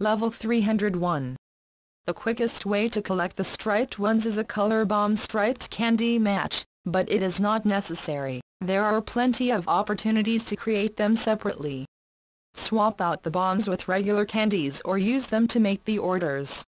Level 301 The quickest way to collect the striped ones is a Color Bomb striped candy match, but it is not necessary, there are plenty of opportunities to create them separately. Swap out the bombs with regular candies or use them to make the orders.